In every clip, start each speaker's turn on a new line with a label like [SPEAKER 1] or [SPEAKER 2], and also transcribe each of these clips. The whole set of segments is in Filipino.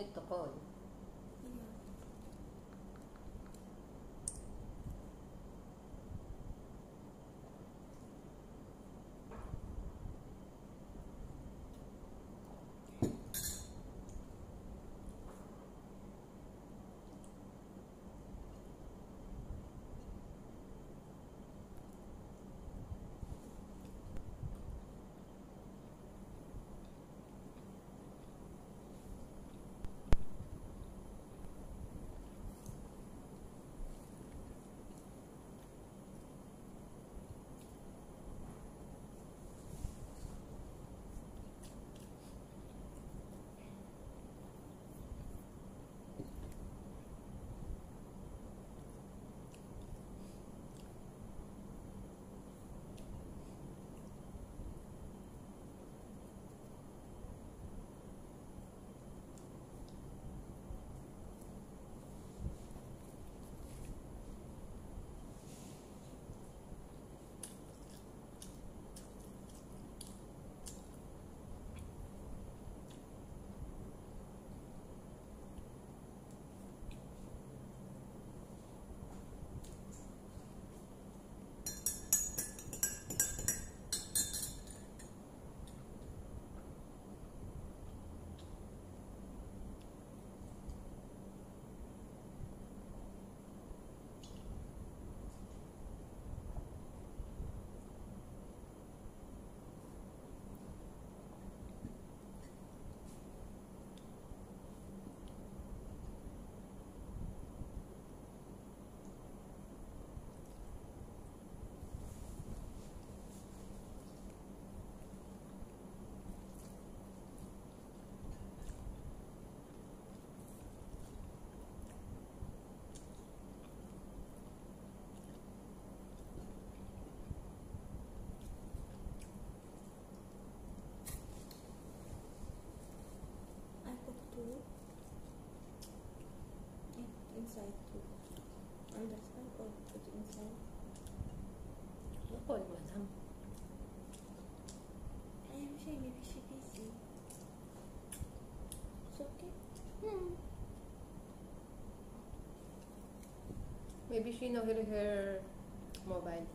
[SPEAKER 1] ネッと行為 Maybe she know her, her mobile.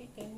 [SPEAKER 1] 一点